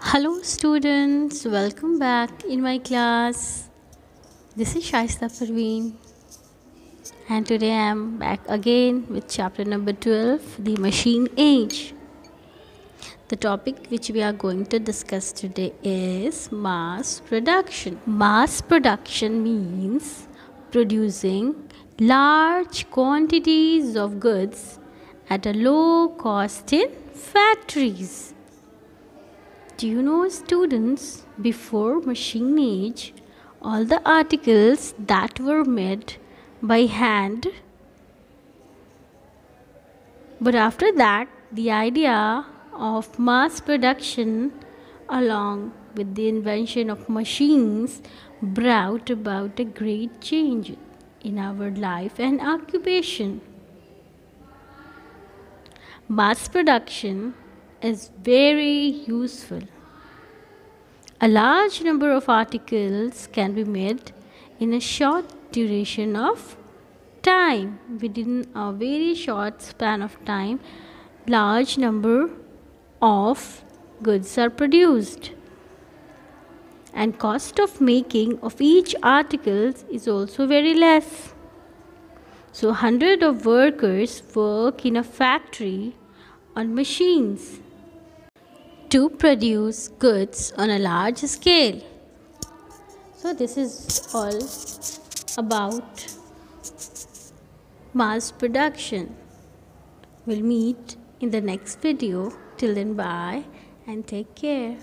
Hello students, welcome back in my class. This is Shaista Perween and today I am back again with chapter number 12, the machine age. The topic which we are going to discuss today is mass production. Mass production means producing large quantities of goods at a low cost in factories. Do you know, students, before machine age, all the articles that were made by hand, but after that, the idea of mass production, along with the invention of machines, brought about a great change in our life and occupation. Mass production is very useful. A large number of articles can be made in a short duration of time. Within a very short span of time, large number of goods are produced. And cost of making of each article is also very less. So hundred of workers work in a factory on machines to produce goods on a large scale. So, this is all about mass production. We'll meet in the next video. Till then, bye and take care.